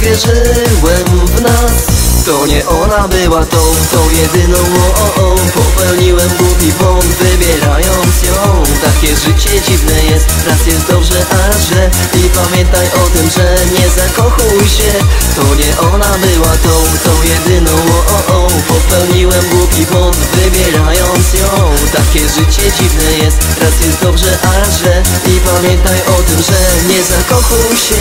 wierzyłem w nas. To nie ona była tą, tą jedyną. O, o, o. Popełniłem głupi błąd, wybierając ją. Takie życie dziwne jest, raz jest dobrze, a źle. I pamiętaj o tym, że nie zakochuj się. To nie ona była tą, tą jedyną. O, o, o. Popełniłem głupi błąd, wybierając ją. Takie życie dziwne jest, raz jest dobrze, a źle. I pamiętaj o tym, że nie zakochuj się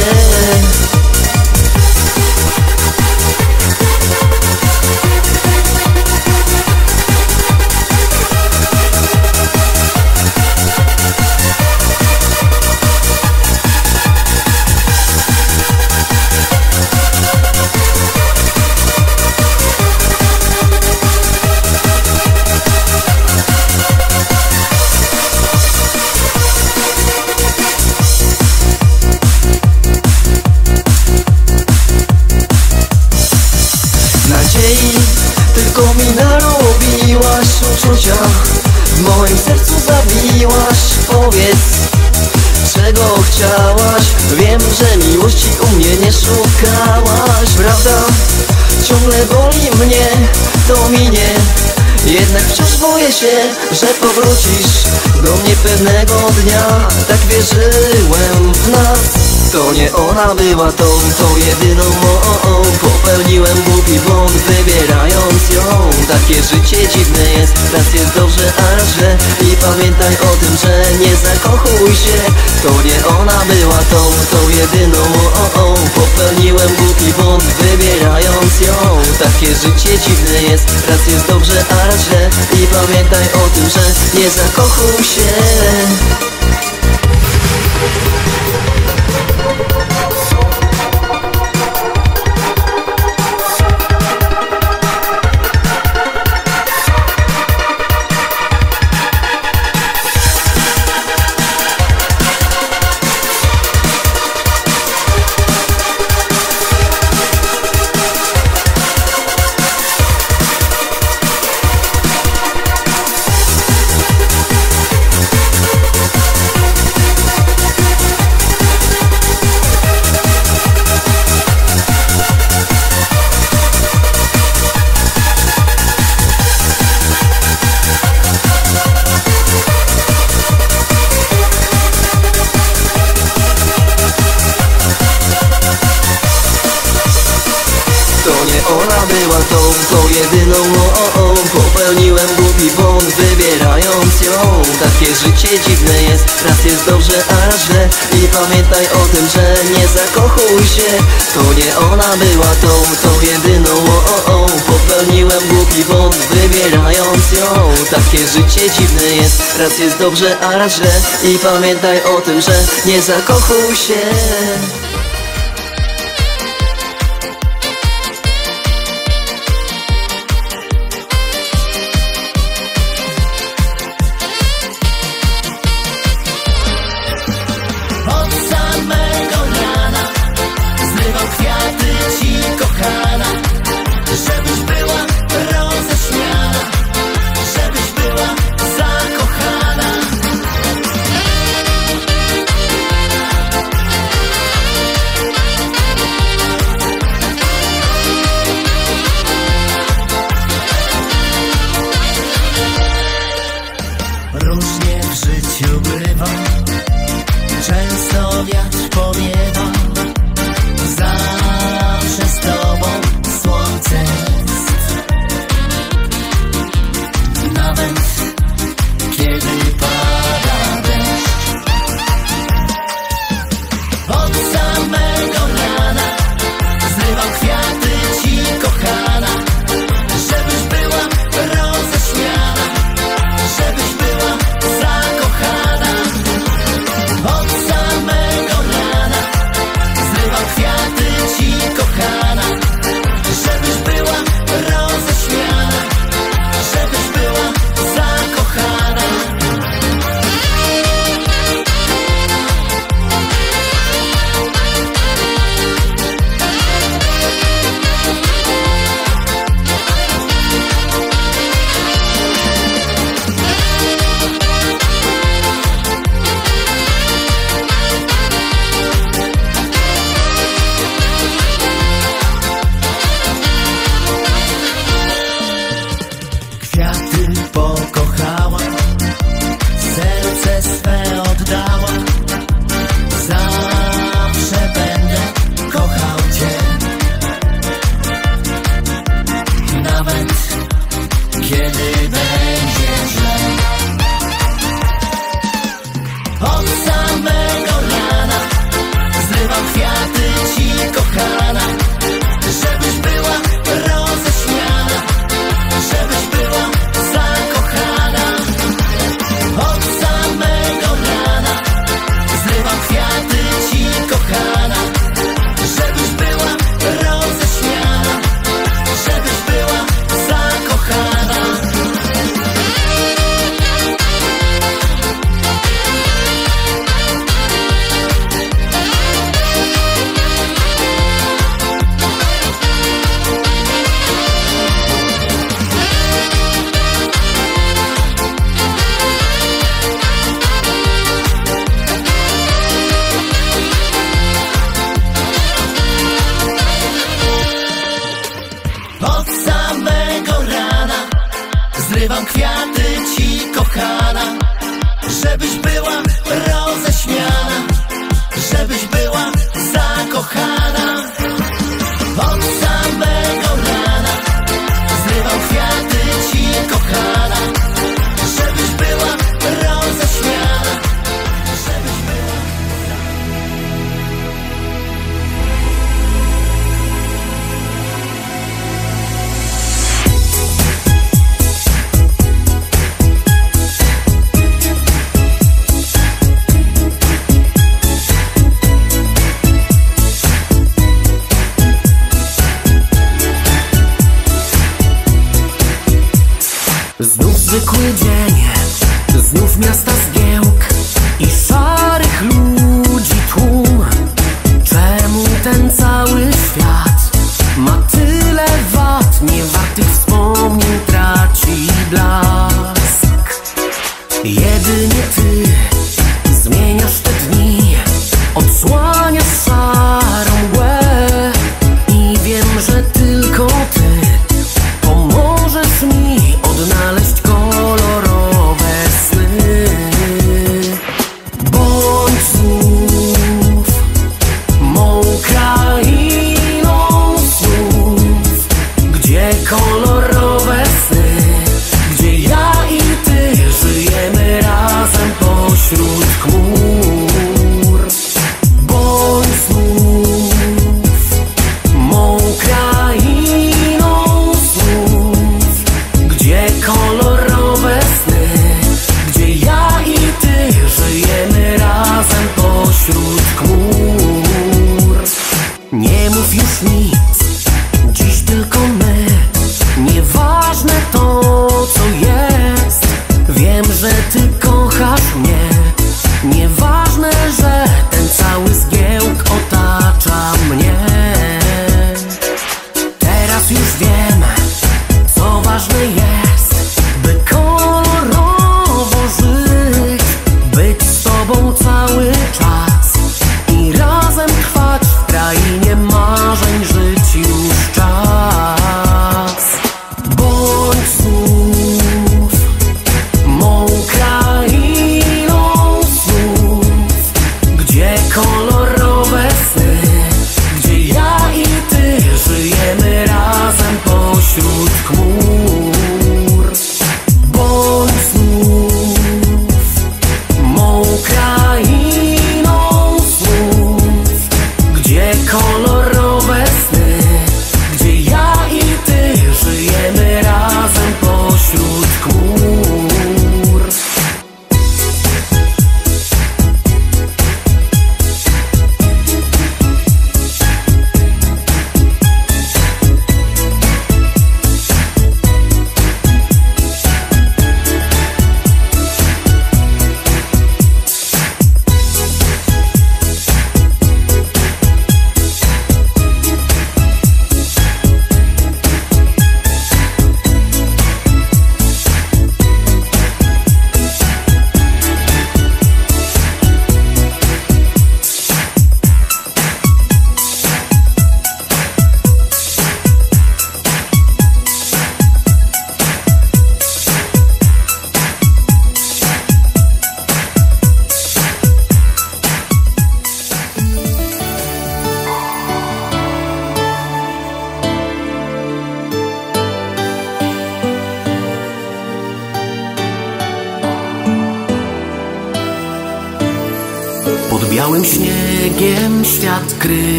Ciągle boli mnie, to minie. Jednak wciąż boję się, że powrócisz do mnie pewnego dnia. Tak wierzyłem w nas To nie ona była tą, tą jedyną moją Popełniłem głupi błąd wybierając ją. Takie życie dziwne jest, raz jest dobrze, a źle I pamiętaj o tym, że nie zakochuj się To nie ona była tą, tą jedyną. Moją Popełniłem głupi błąd wybierając ją. Takie życie dziwne jest, raz jest dobrze, a źle. I pamiętaj o tym, że nie zakochuj się raz jest dobrze, a źle. I pamiętaj o tym, że nie zakochuj się. To nie ona była tą, tą jedyną. O, o, Popełniłem głupi błąd wybierając ją. Takie życie dziwne jest, raz jest dobrze, a źle. I pamiętaj o tym, że nie zakochuj się today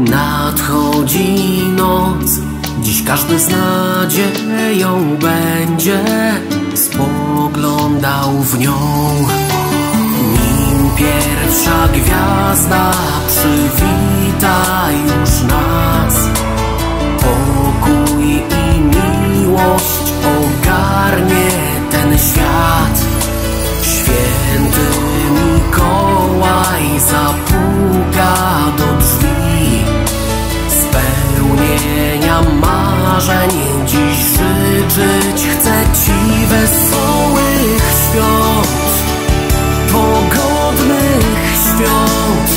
Nadchodzi noc, dziś każdy z nadzieją będzie spoglądał w nią. Nim pierwsza gwiazda przywita już nas, pokój i miłość ogarnie ten świat. Święty Mikołaj zapuka do drzwi spełnienia marzeń Dziś życzyć chcę Ci wesołych świąt Pogodnych świąt.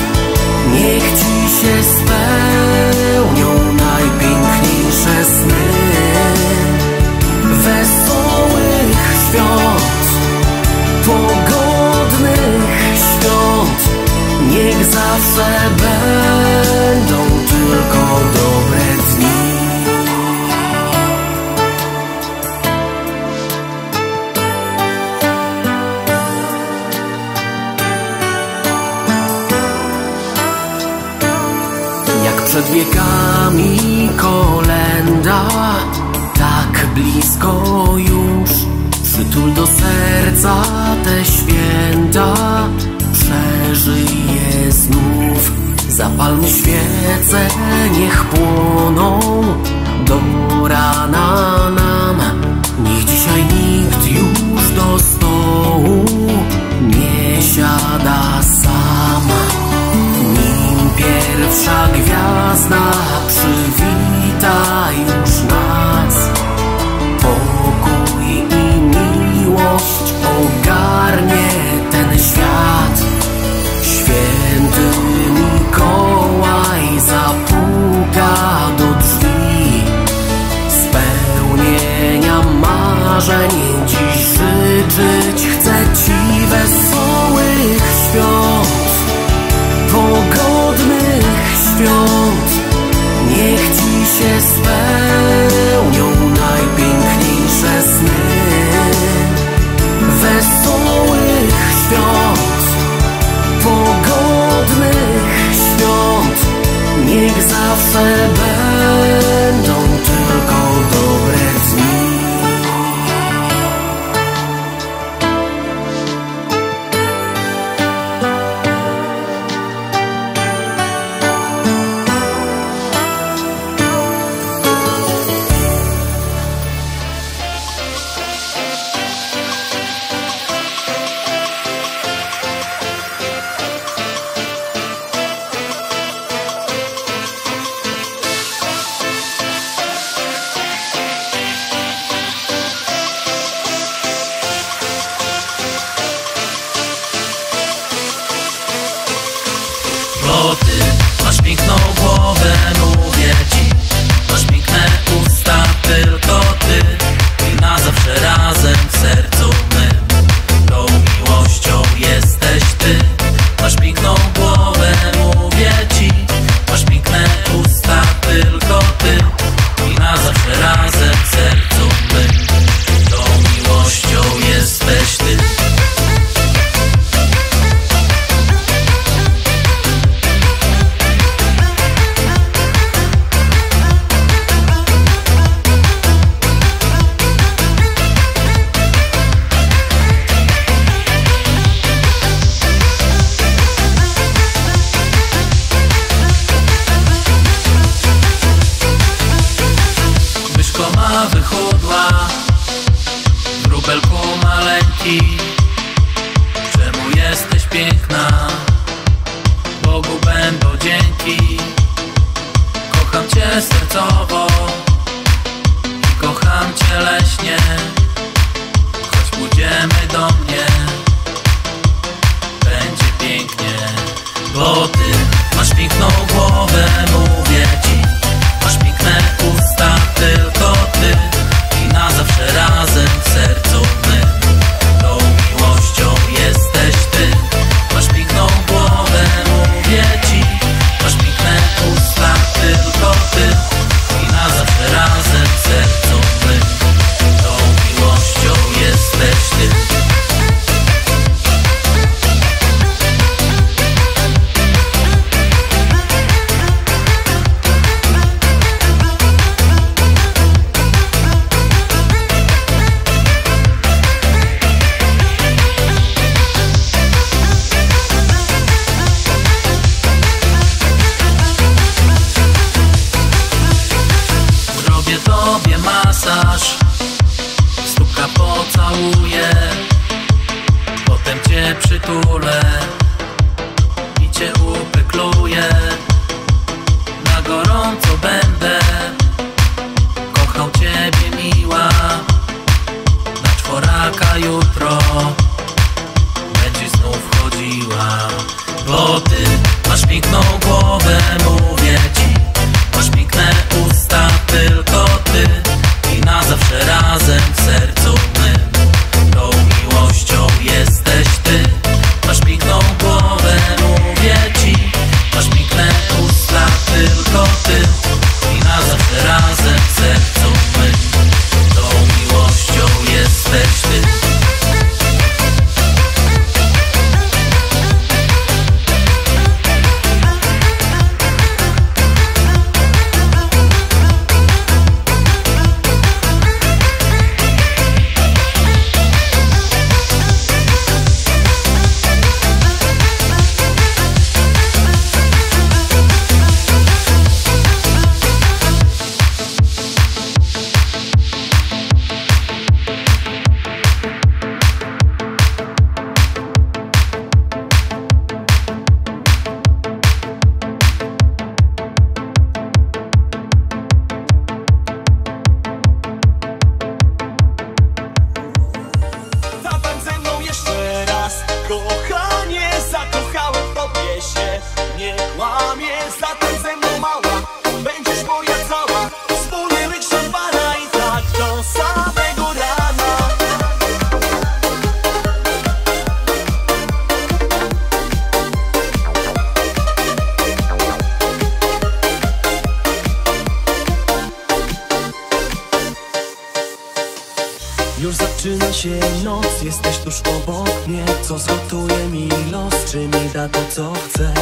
Niech Ci się spełnią najpiękniejsze sny. Wesołych świąt Pogodnych świąt. Niech zawsze będą tylko do wiekami kolenda. Tak blisko już Przytul do serca te święta Przeżyj je znów. Zapalmy świece, niech płoną piękna. Bogu będą dzięki. Kocham Cię sercowo I kocham Cię leśnie. Choć pójdziemy do mnie Będzie pięknie Bo Ty masz piękną głowę. tuż obok mnie. Co zgotuje mi los, czy mi da to co chcę?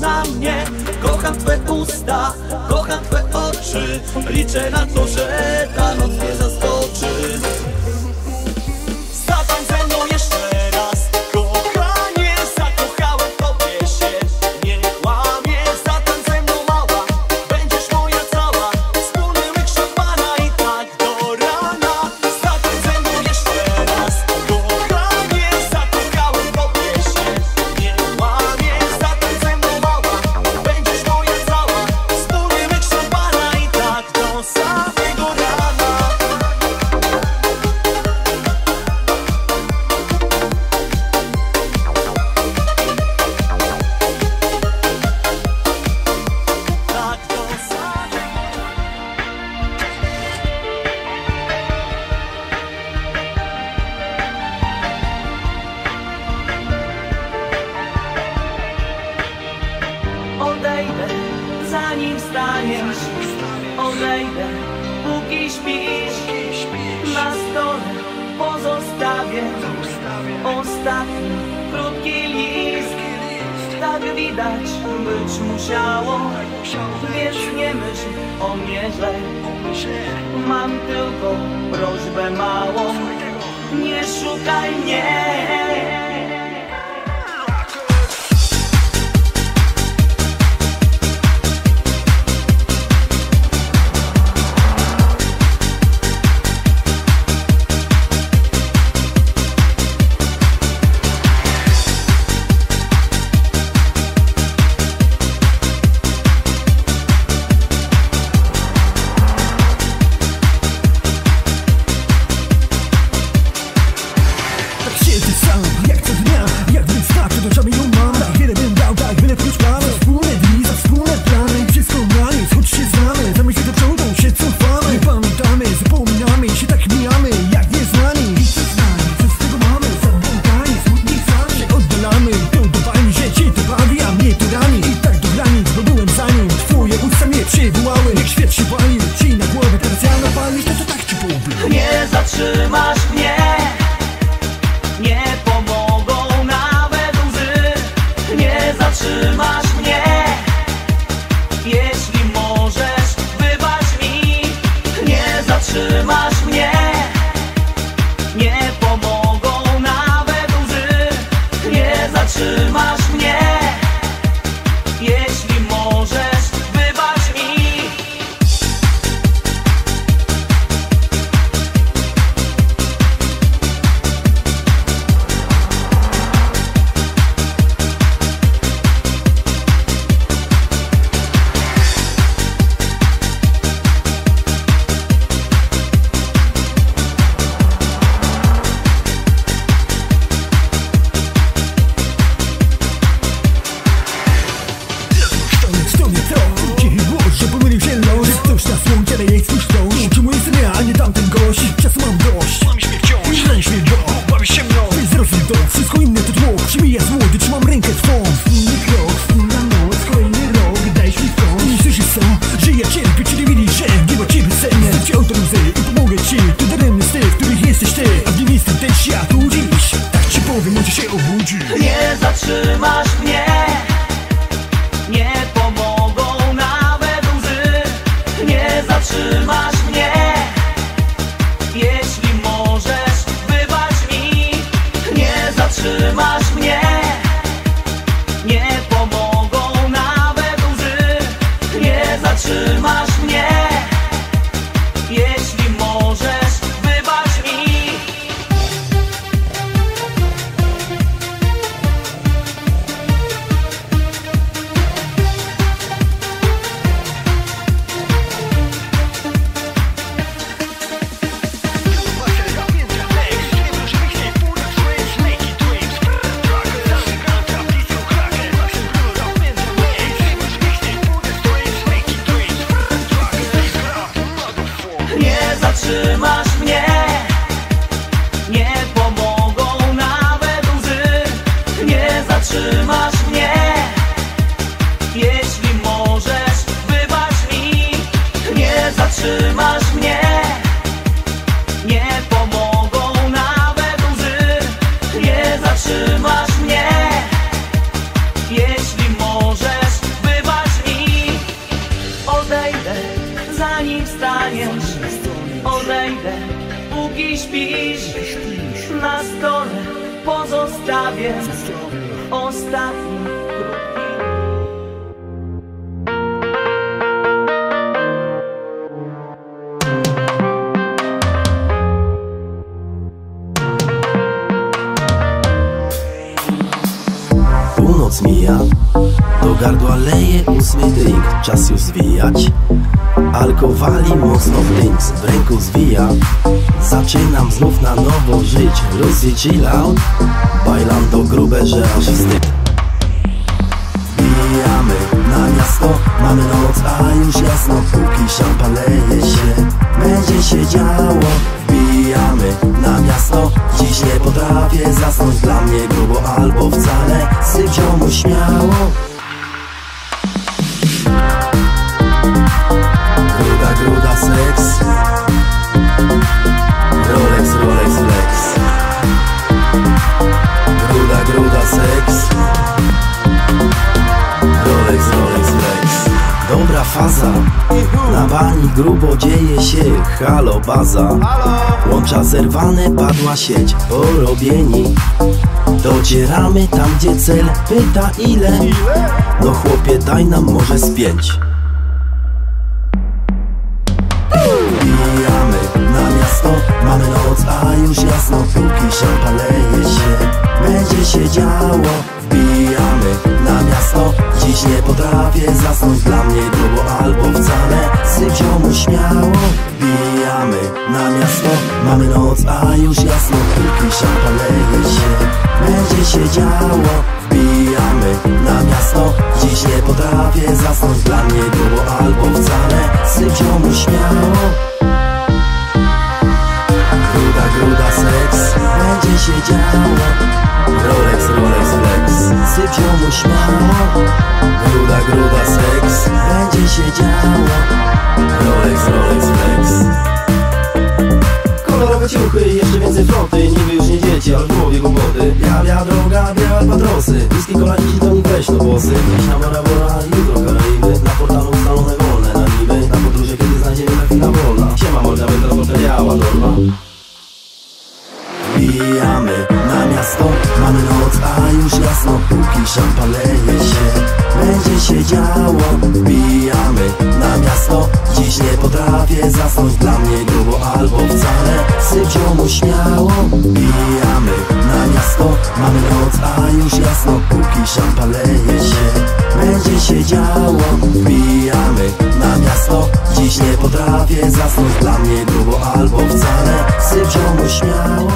na mnie. Kocham twe usta, kocham twe oczy. Liczę na to, że ta noc nie zastąpi gardła leje ósmy drink Czas już zwijać. Alkowali mocno w drinks, w ręku zwija. Zaczynam znów na nowo żyć Lucy chill out Bajlam do grube, że aż wstyd. Wbijamy na miasto Mamy noc, a już jasno Póki szampan leje się. Będzie się działo. Wbijamy na miasto Dziś nie potrafię zasnąć. Dla mnie grubo albo wcale Sypcią mu śmiało Rolex, Rolex, flex Gruda, gruda, seks. Rolex, Rolex, flex Dobra faza. Na bani grubo dzieje się. Halo, baza. Łącza zerwane, padła sieć. Porobieni. Docieramy tam, gdzie cel Pyta ile? No chłopie, daj nam może z pięć szampan się Będzie się działo. Wbijamy na miasto Dziś nie potrafię zasnąć. Dla mnie grubo albo wcale Sypcią mu śmiało Wbijamy na miasto Mamy noc, a już jasno. Póki szampan leje się Będzie się działo. Wbijamy na miasto Dziś nie potrafię zasnąć. Dla mnie grubo albo wcale Sypcią mu śmiało seks Będzie się działo Rolex, Rolex, flex. Sypcią mu śmiało Gruda, gruda, seks. Będzie się działo Rolex, Rolex, flex. Kolorowe ciuchy, jeszcze więcej floty. Niby już nie dzieci, ale w głowie głupoty. Biała droga, białe patrosy. Whisky, kola i to nie weź no włosy. Dziś na Bora Bora, jutro Karaiby Na portalu ustalone wolne na niby. Na podróże, kiedy znajdziemy na chwila wolna. Siema morda, będę rozpoczęła dorma Wbijamy na miasto, mamy noc, a już jasno Póki szampan się, będzie się działo. Wbijamy na miasto, dziś nie potrafię zasnąć Dla mnie grubo albo wcale, sypcią mu śmiało. Wbijamy na miasto, mamy noc, a już jasno Póki szampan się, będzie się działo. Wbijamy na miasto, dziś nie potrafię zasnąć Dla mnie grubo albo wcale, sypcią mu śmiało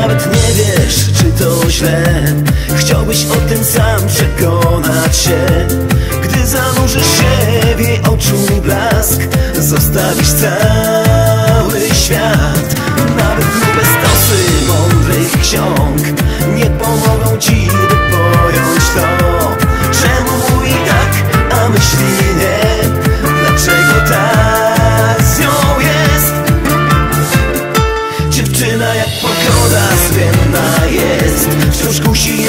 nawet nie wiesz, czy to źle. Chciałbyś o tym sam przekonać się. Gdy zanurzysz się w jej oczu blask Zostawisz cały świat. Nawet grube stosy mądrych ksiąg Nie pomogą jest Wciąż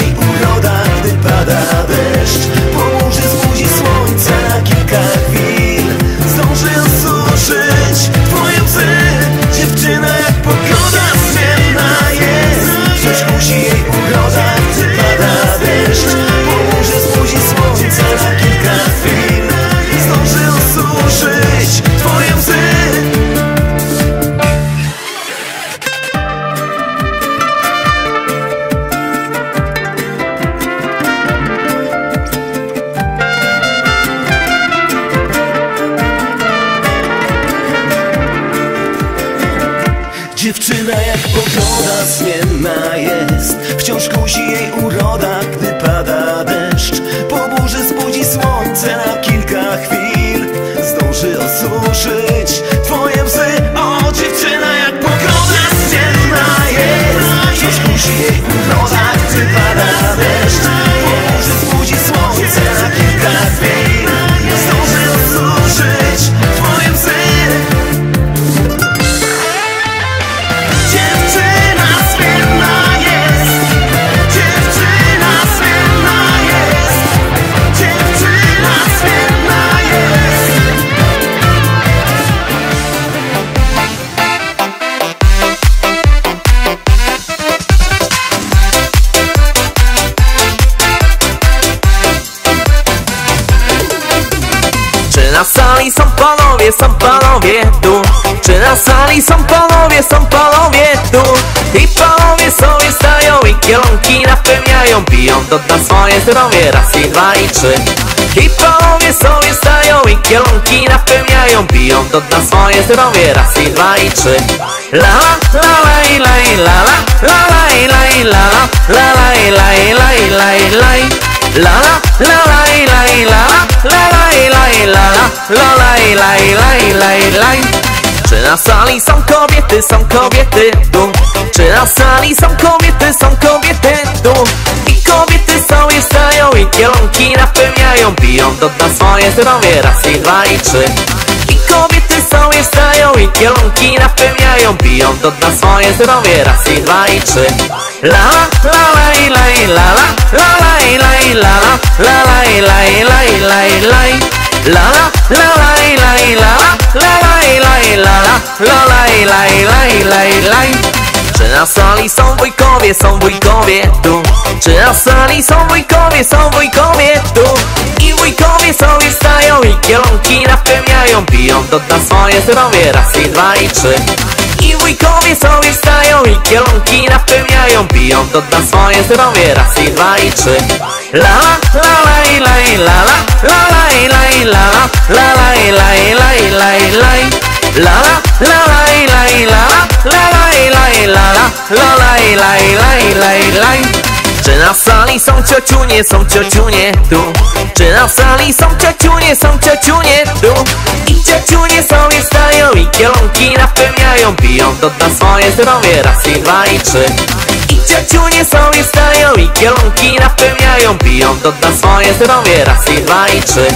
dla swoje zdrowie, raz i dwa i trzy I panowie sobie stają i kielonki napełniają Piją dla swoje zdrowie, raz i dwa i trzy La la la i la i la la La la i la i la la La i la i la i la i la La la la i la i la la La la i la i la la La la i la i la i la i la Czy na sali są kobiety, są kobiety tu? Czy na sali są kobiety, są kobiety tu? I kobiety sobie stają i kielonki napełniają. Piją to dla swoje zdrowie, raz i dwa i trzy. I kobiety sobie stają i kielonki napełniają. Piją to dla swoje zdrowie, raz i dwa i trzy. La la la la i la i la la La la i la i la la La la i la i la i la i la i La la la la i la i la la La la i la la la La la i la i la i la i la i Czy na sali są wujkowie, są wujkowie tu? Czy na sali są wujkowie, są wujkowie tu? I wujkowie sobie wstają i kielonki napełniają Piją to na swoje zdrowie, raz i dwa i trzy i wujkowie sobie wstają i kielonki napełniają Piją to na swoje zdrowie, raz i dwa i trzy La la la i la i la la La la i la i la la La i la i la i la i la La la la la i la i la la La la i la i la la La la i la i la i la i la czy na sali są ciociunie, są ciociunie tu? Czy na sali są ciociunie, są ciociunie tu? I ciociunie sobie wstają i kielonki napełniają Piją to na swoje zdrowie, raz i dwa i trzy I ciociunie sobie wstają i kielonki napełniają Piją to na swoje zdrowie, raz i dwa i trzy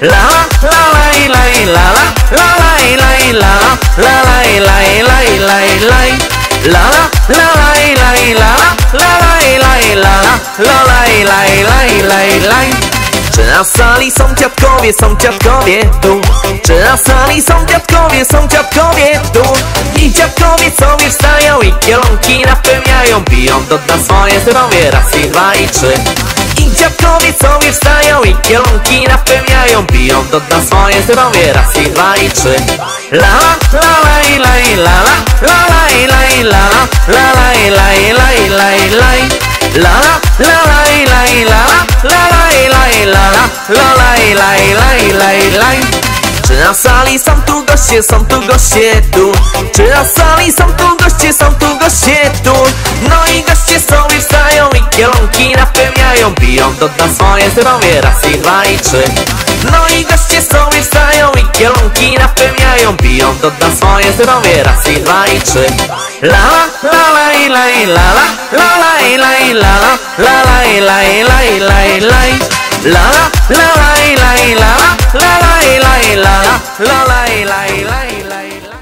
La la la i la i la la La la i la i la la La la i la i la i la i la La la la la i la i la la La la i la i la la La la i la i la i la i la i Czy na sali są dziadkowie, są dziadkowie tu? Czy na sali są dziadkowie, są dziadkowie tu? I dziadkowie sobie wstają i kielonki napełniają Piją to na swoje zdrowie, raz i dwa i trzy dziadkowie sobie wstają i kielonki napełniają. Piją to na swoje zdrowie, raz i dwa i trzy. La la la i la i la la La la i la i la La la i la i la i la i la i La la la la i la i la la La la i la i la la La la i la i la i la i la i czy na sali są tu goście, są tu goście tu. Czy na sali są tu goście, są tu goście tu. No i goście sobie wstają i kielonki napełniają. Piją to na swoje zdrowie, raz i dwa i trzy. No i goście sobie wstają i kielonki napełniają. Piją to na swoje zdrowie, raz i dwa i trzy. La la la i la i la la. La la i la i la la. La la i la i la i la i. La La la la la i la la la La la la i la la La la i la i la. I la i la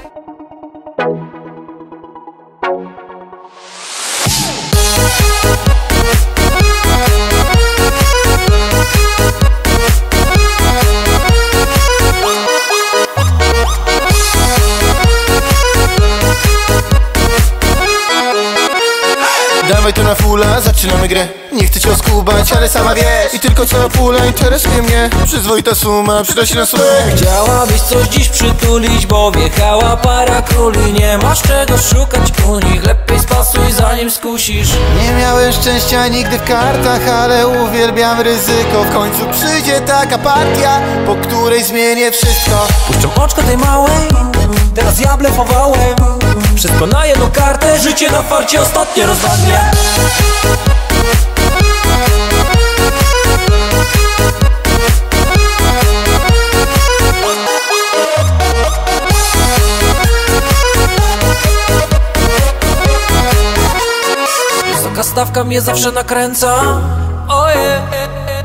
Dawaj tu cię oskubać, ale sama wiesz. I tylko cała pula interesuje mnie. Przyzwoita suma, przyda się na sumę Chciałabyś coś dziś przytulić, bo wjechała para króli. Nie masz czego szukać u nich, lepiej spasuj zanim skusisz. Nie miałem szczęścia nigdy w kartach Ale uwielbiam ryzyko. W końcu przyjdzie taka partia Po której zmienię wszystko. Puszczam oczko tej małej, teraz ja blefowałem. Wszystko na jedną kartę, życie na farcie ostatnie rozwadnie stawka mnie zawsze nakręca. Oje,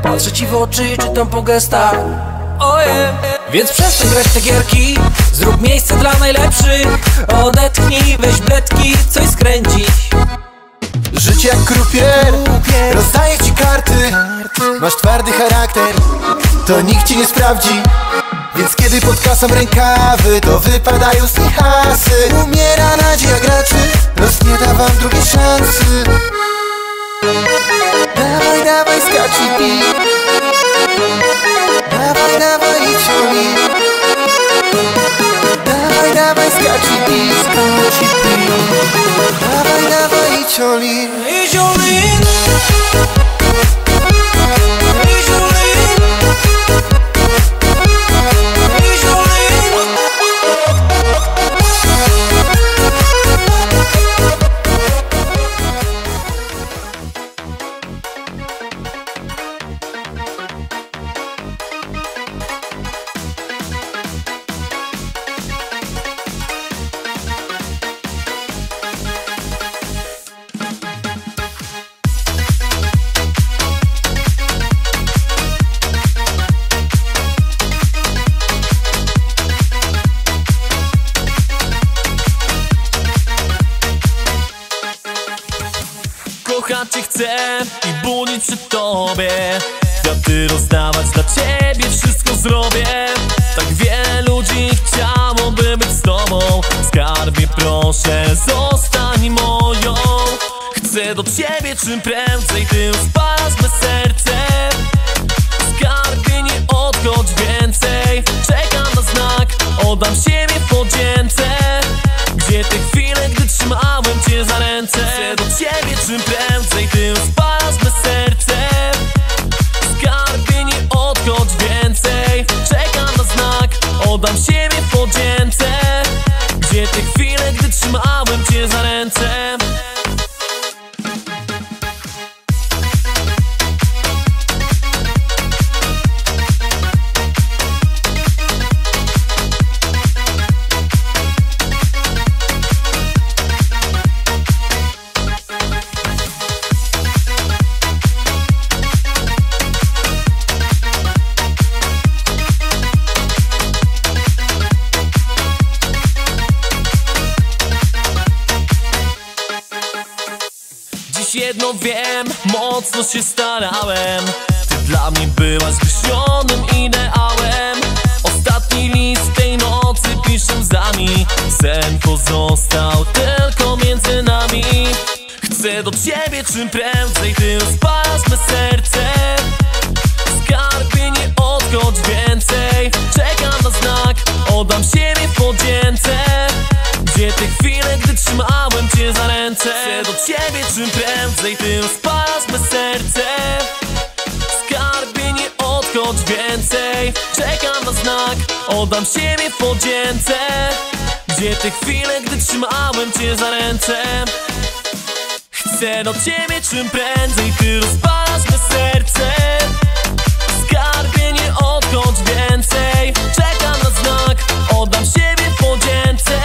patrzę ci w oczy i czytam po gestach. Oje, więc przestań grać te gierki. Zrób miejsce dla najlepszych. Odetchnij, weź bledki, coś skręcić. Życie jak krupier. Rozdaję ci karty. Masz twardy charakter. To nikt ci nie sprawdzi. Więc kiedy podkasam rękawy To wypadają z nich hasy. Umiera nadzieja graczy. Los nie da wam drugiej szansy Dawaj, dawaj, skacz i pij Dawaj, dawaj i ciągnij Dawaj, dawaj, skacz i pij Skacz i pij Dawaj, dawaj i ciągnij Is your kochać cię chcę i budzić przy tobie. Kwiaty rozdawać dla ciebie wszystko zrobię. Tak wielu ludzi chciałoby być z tobą. Skarbie proszę zostań moją. Chcę do ciebie czym prędzej Ty już me serce Skarbie nie odchodź więcej. Czekam na znak Oddam siebie w podzięce. Gdzie te chwile, gdy trzymałem cię za ręce. Do ciebie czym prędzej Ty rozpalasz me serce Skarbie nie odchodź więcej. Czekam na znak Oddam siebie w podzięce. Gdzie te chwile, gdy trzymałem cię za ręce mocno się starałem. Ty dla mnie byłaś wyśnionym ideałem. Ostatni list tej nocy piszę łzami Sen pozostał tylko między nami. Chcę do ciebie czym prędzej, oddam siebie w podzięce. Gdzie te chwile, gdy trzymałem cię za ręce? Chcę do ciebie czym prędzej, ty rozpalasz me serce. Skarbie nie odchodź więcej. Czekam na znak, oddam siebie w podzięce.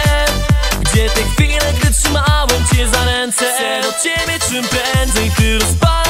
Gdzie te chwile, gdy trzymałem cię za ręce? Chcę do ciebie czym prędzej, ty rozpalasz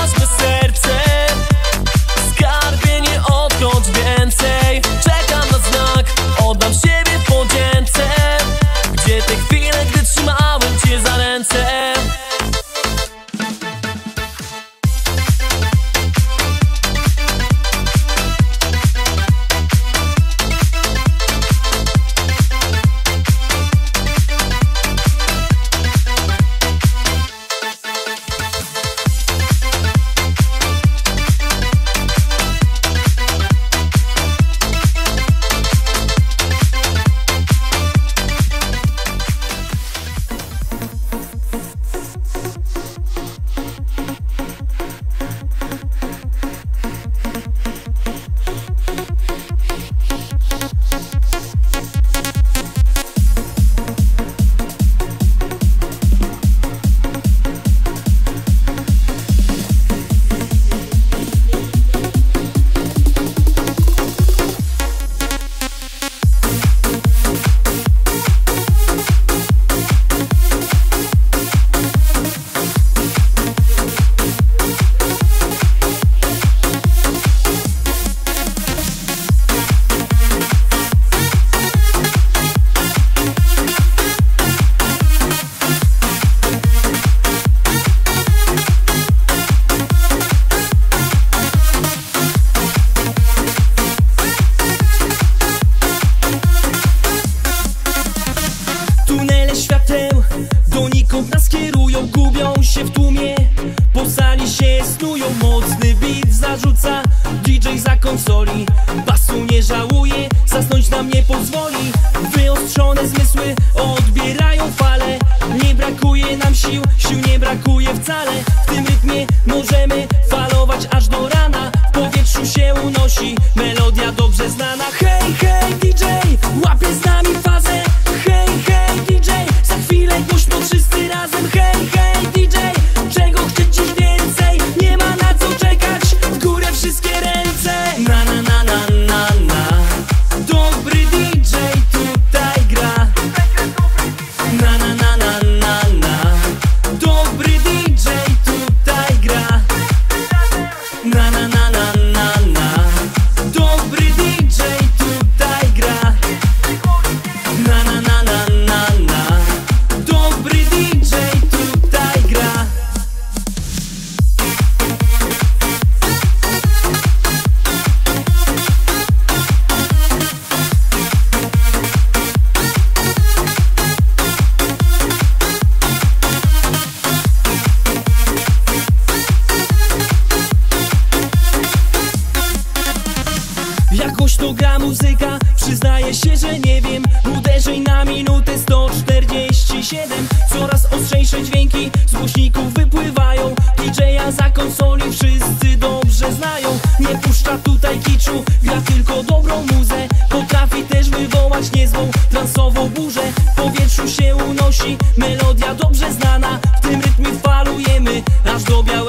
muzyka. Przyznaję się, że nie wiem. Uderzeń na minutę 147 Coraz ostrzejsze dźwięki Z głośników wypływają. DJ-a za konsoli wszyscy dobrze znają. Nie puszcza tutaj kiczu Gra tylko dobrą muzę. Potrafi też wywołać niezłą transową burzę. W powietrzu się unosi Melodia dobrze znana. W tym rytmie falujemy Aż do białego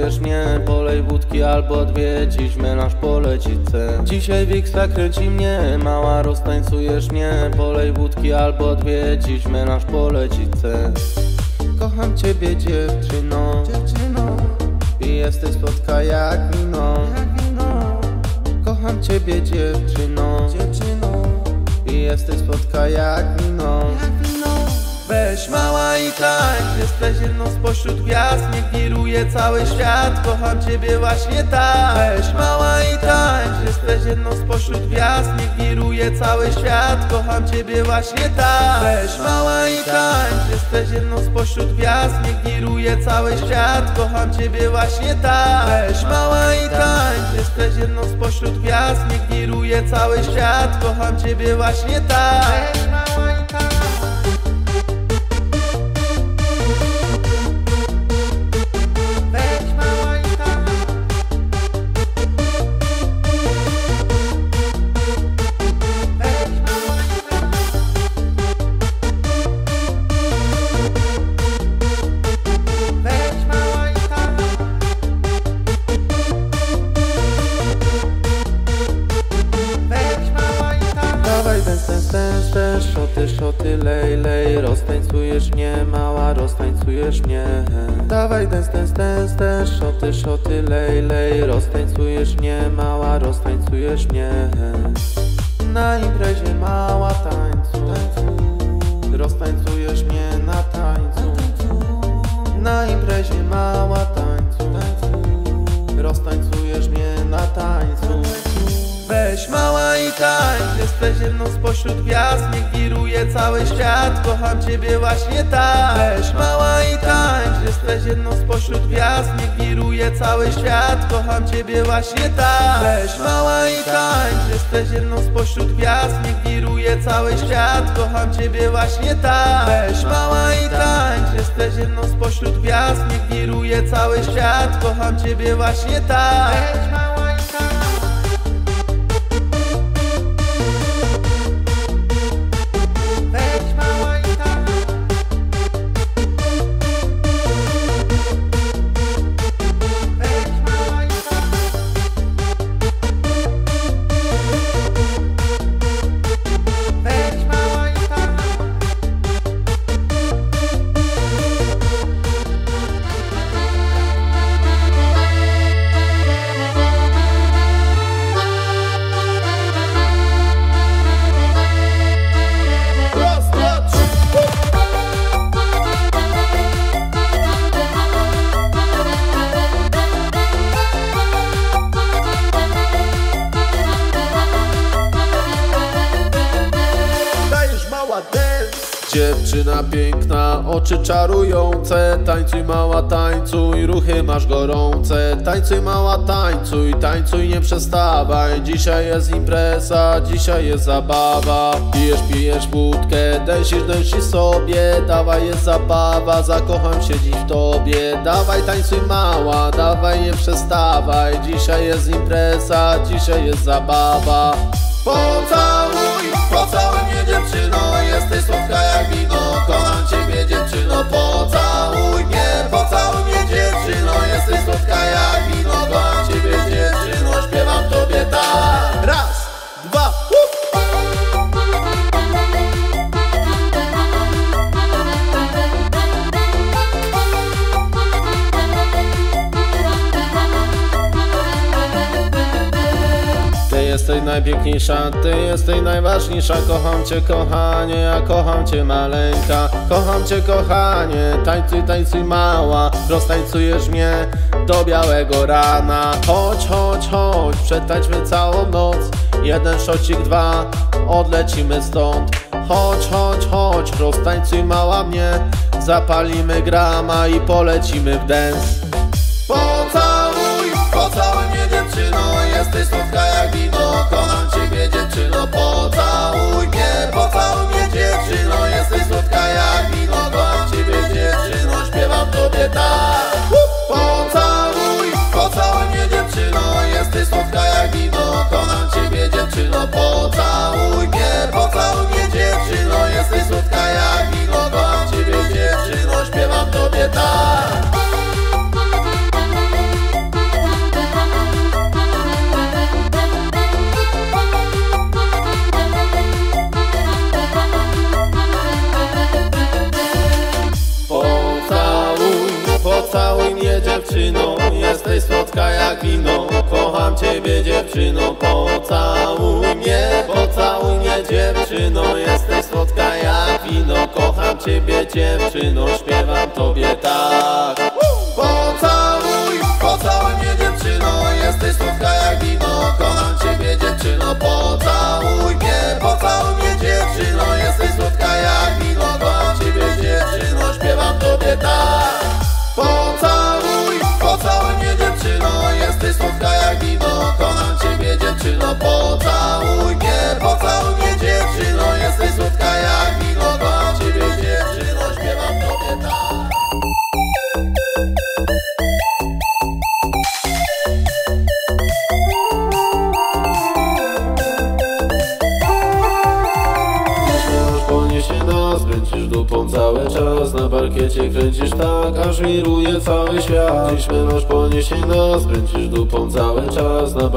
roztańcujesz mnie Polej wódki albo odwiedzić, melanż polecić chcę Dzisiaj Wiksa kręci mnie, mała roztańcujesz mnie. Polej wódki albo odwiedzić, melanż polecić chcę Kocham ciebie dziewczyno, dziewczyno. I jesteś słodka jak wino, jak wino. Kocham ciebie dziewczyno, dziewczyno. I jesteś słodka jak wino, jak Weź mała i tańcz, jesteś jedną spośród gwiazd Niech wiruje cały świat, kocham ciebie właśnie tak. Weź mała i tańcz, jesteś jedną spośród gwiazd Niech wiruje cały świat, kocham ciebie właśnie tak. Weź mała i tańcz, jesteś jedną spośród gwiazd Niech wiruje cały świat, kocham ciebie właśnie tak. Weź mała i tańcz, jesteś jedną spośród gwiazd Niech wiruje cały świat, kocham ciebie właśnie tak ten, szoty, tańcz, jesteś jedną spośród gwiazd Niech wiruje cały świat, kocham ciebie właśnie tak. Weź mała i tańcz, jesteś jedną spośród gwiazd Niech wiruje cały świat, kocham ciebie właśnie tak tańcuj, nie przestawaj. Dzisiaj jest impreza, dzisiaj jest zabawa. Pijesz, pijesz wódkę, dęsisz, dęsisz sobie. Dawaj jest zabawa, zakocham się dziś w tobie. Dawaj tańcuj mała, dawaj nie przestawaj. Dzisiaj jest impreza, dzisiaj jest zabawa. Pocałuj, pocałuj mnie dziewczyno Jesteś słodka jak wino najpiękniejsza, ty jesteś najważniejsza. Kocham cię kochanie, ja kocham cię maleńka. Kocham cię kochanie, tańcuj, tańcuj mała. Roztańcujesz mnie do białego rana. Chodź, chodź, chodź, przetańczmy całą noc. Jeden szocik, dwa, odlecimy stąd. Chodź, chodź, chodź, roztańcuj mała mnie. Zapalimy grama i polecimy w dance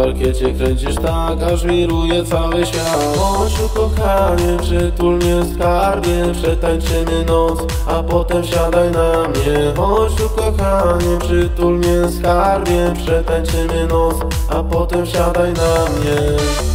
parkiecie kręcisz tak, aż wiruje cały świat. Chodź tu kochanie, przytul mnie skarbie Przetańczymy noc, a potem siadaj na mnie. Chodź tu kochanie, przytul mnie skarbie Przetańczymy noc, a potem siadaj na mnie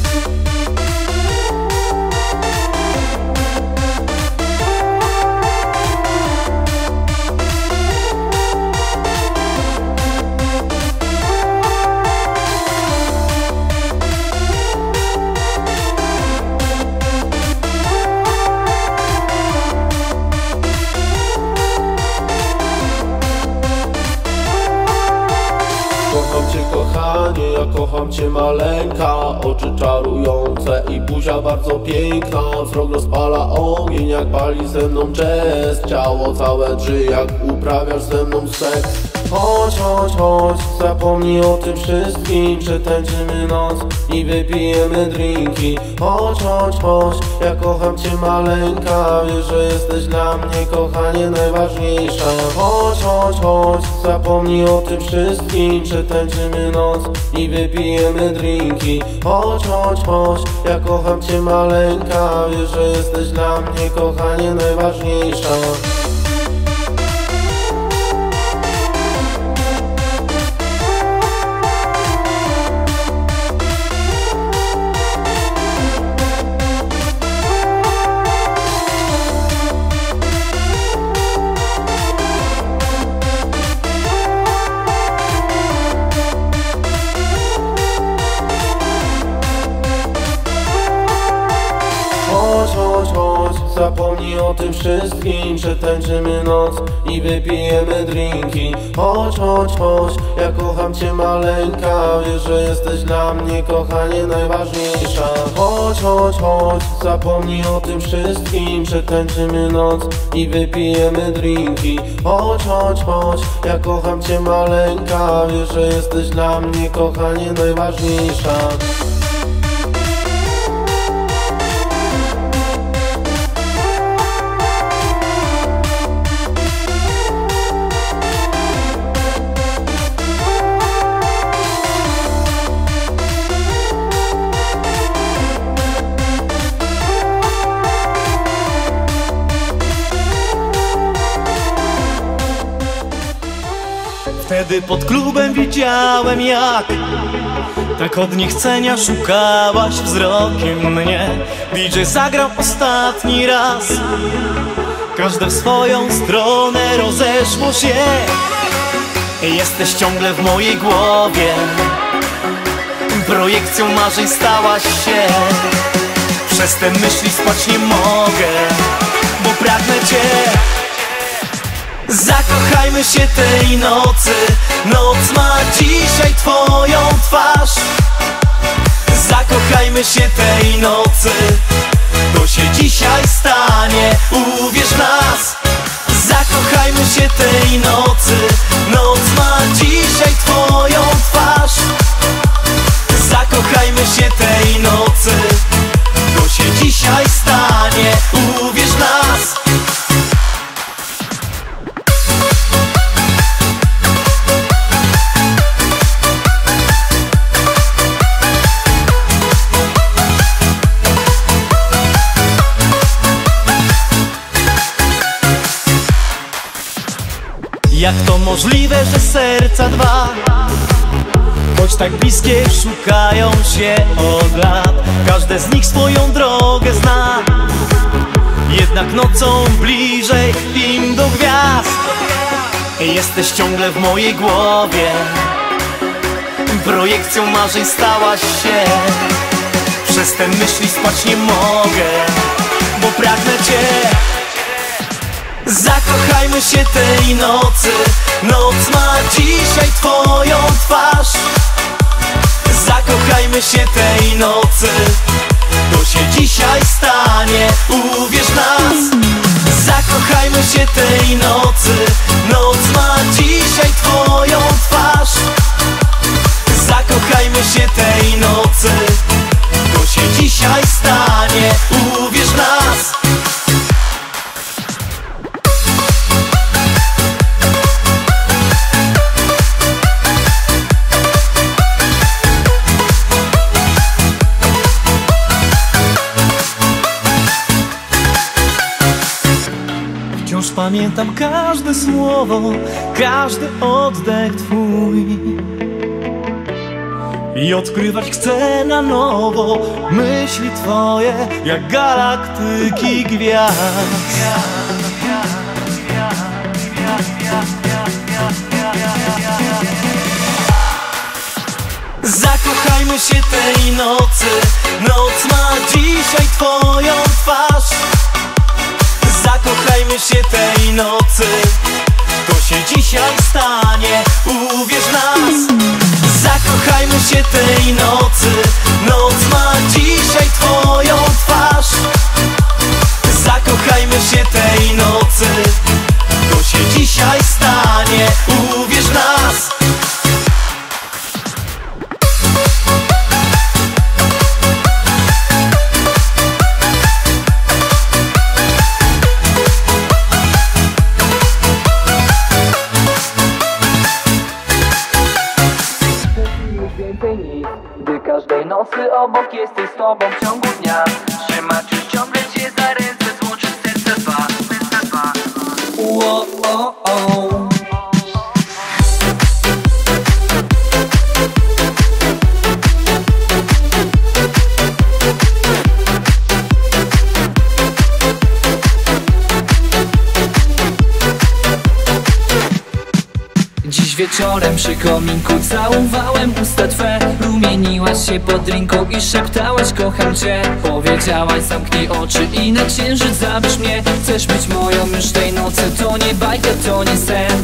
kocham cię maleńka. Oczy czarujące i buzia bardzo piękna. Wzrok rozpala ogień jak pali ze mną jazz Ciało całe drży jak uprawiasz ze mną seks. Chodź, chodź, chodź, zapomnij o tym wszystkim. Przetańczymy noc i wypijemy drinki Chodź, chodź, ja kocham cię maleńka Wiesz, że jesteś dla mnie kochanie najważniejsza. Chodź, chodź, zapomnij o tym wszystkim Przetańczymy noc i wypijemy drinki. Chodź, chodź, ja kocham cię maleńka Wiesz, że jesteś dla mnie kochanie najważniejsza jesteś dla mnie kochanie najważniejsza. Chodź, chodź, chodź, zapomnij o tym wszystkim. Przetańczymy noc i wypijemy drinki. Chodź, chodź, chodź, ja kocham cię maleńka. Wiesz, że jesteś dla mnie kochanie najważniejsza Wtedy pod klubem widziałem jak Tak od niechcenia szukałaś wzrokiem mnie. DJ zagrał ostatni raz Każde w swoją stronę rozeszło się. Jesteś ciągle w mojej głowie. Projekcją marzeń stałaś się. Przez te myśli spać nie mogę Bo pragnę cię Zakochajmy się tej nocy. Noc ma dzisiaj twoją twarz. Zakochajmy się tej nocy To się dzisiaj stanie. Uwierz w nas. Zakochajmy się tej nocy. Noc ma dzisiaj twoją twarz. Zakochajmy się tej nocy To się dzisiaj stanie Jak to możliwe, że serca dwa? Choć tak bliskie szukają się od lat Każde z nich swoją drogę zna. Jedna jednak nocą bliżej im do gwiazd. Jesteś ciągle w mojej głowie. Projekcją marzeń stałaś się. Przez te myśli spać nie mogę Bo pragnę Cię Zakochajmy się tej nocy. Noc ma dzisiaj Twoją twarz. Zakochajmy się tej nocy. To się dzisiaj stanie, uwierz nas. Zakochajmy się tej nocy. Noc ma dzisiaj Twoją twarz. Zakochajmy się tej nocy. To się dzisiaj stanie, uwierz nas pamiętam każde słowo, każdy oddech twój. I odkrywać chcę na nowo myśli twoje jak galaktyki gwiazd. Zakochajmy się tej nocy. Noc ma dzisiaj twoją Zakochajmy się tej nocy. To się dzisiaj stanie, uwierz nas. Zakochajmy się tej nocy. Noc ma dzisiaj twoją twarz. Zakochajmy się tej nocy obok jesteś z tobą w ciągu dnia. Trzymać już ciągle cię za ręce Złączyć serca dwa, serca dwa. Ło, wieczorem przy kominku całowałem usta twe. Rumieniłaś się pod drinką i szeptałaś kocham cię. Powiedziałaś zamknij oczy i na księżyc zabierz mnie. Chcesz być moją już tej nocy, to nie bajka, to nie sen.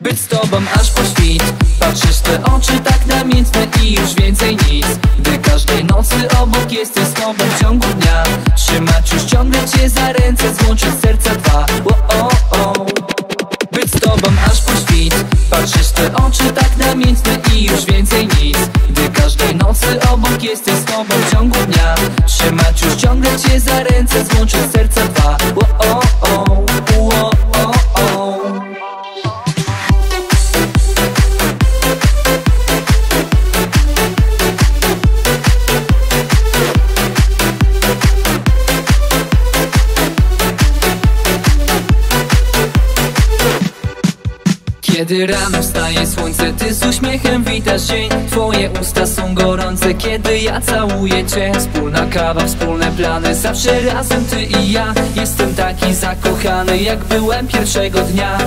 Być z tobą aż po świt. Patrzysz te oczy tak namiętne i już więcej nic. Gdy każdej nocy obok jesteś z tobą w ciągu dnia Trzymać już ciągle cię za ręce, złączyć serca dwa oczy tak namiętne i już więcej nic. Gdy każdej nocy obok jesteś z tobą w ciągu dnia Trzymać już ciągle cię za ręce, złączyć serca dwa. O, o, Kiedy rano wstaje słońce, ty z uśmiechem witasz dzień Twoje usta są gorące, kiedy ja całuję cię. Wspólna kawa, wspólne plany, zawsze razem ty i ja. Jestem taki zakochany, jak byłem pierwszego dnia.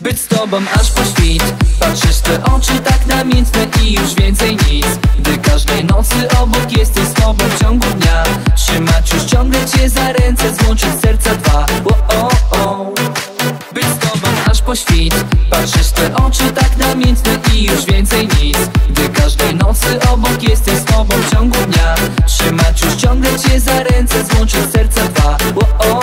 Być z tobą aż po świt. Patrzysz te oczy tak namiętne i już więcej nic. Gdy każdej nocy obok jesteś z tobą w ciągu dnia. Trzymać już ciągle cię za ręce, złączyć serca dwa. O, o, po świt. Patrzysz te oczy tak namiętne i już więcej nic. Gdy każdej nocy obok jesteś z tobą w ciągu dnia Trzymać już ciągle cię za ręce, złączyć serca dwa. O, o,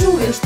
Czy czujesz